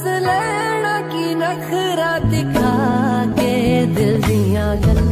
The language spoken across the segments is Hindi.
लेना की नखरा दिखा के दिल दिया गल्ला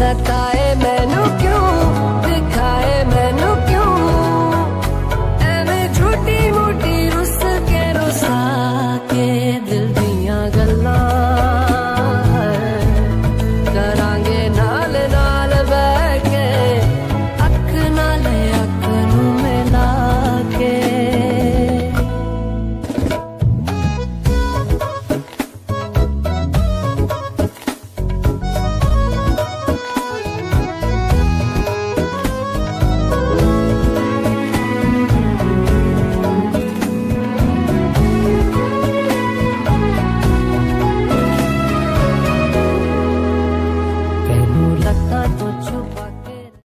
सताए